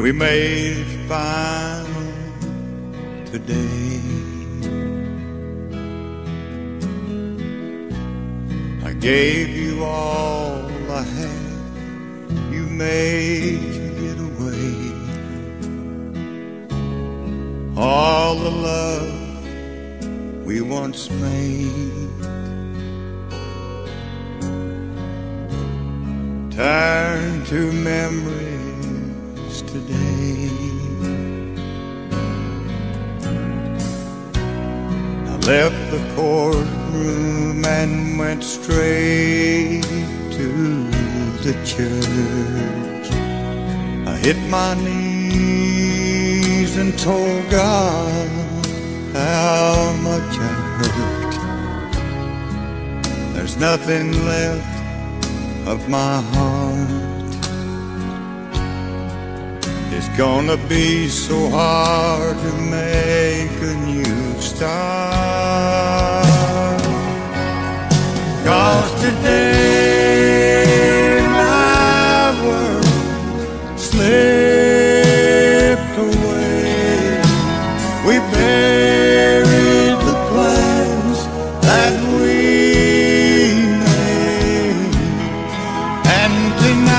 We made it final today. I gave you all I had. You made get away. All the love we once made. Turn to memories today. I left the courtroom and went straight to the church. I hit my knees and told God how much I hurt. There's nothing left of my heart. It's gonna be so hard to make a new start. Cause today my world slipped away. We buried the plans that we made. And tonight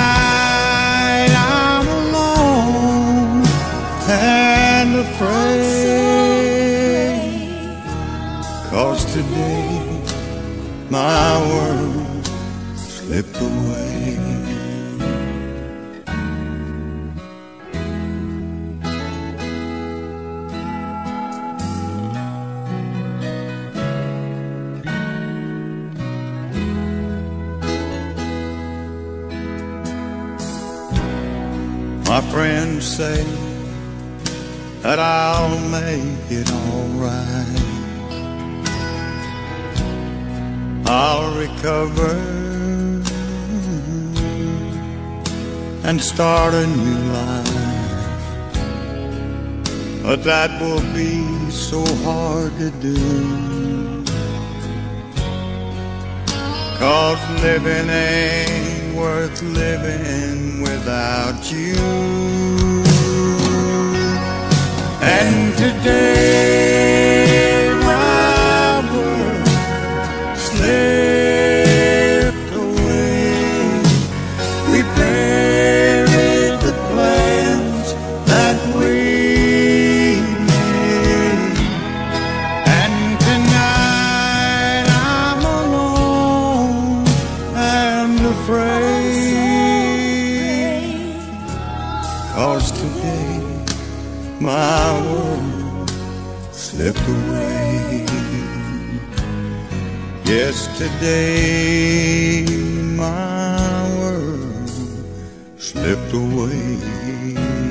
today my world slipped away. My friends say that I'll make it alright. I'll recover and start a new life. But that will be so hard to do. Cause living ain't worth living without you. And today The plans that we made. And tonight I'm alone and afraid. Cause today my world slipped away. Yesterday my slipped away.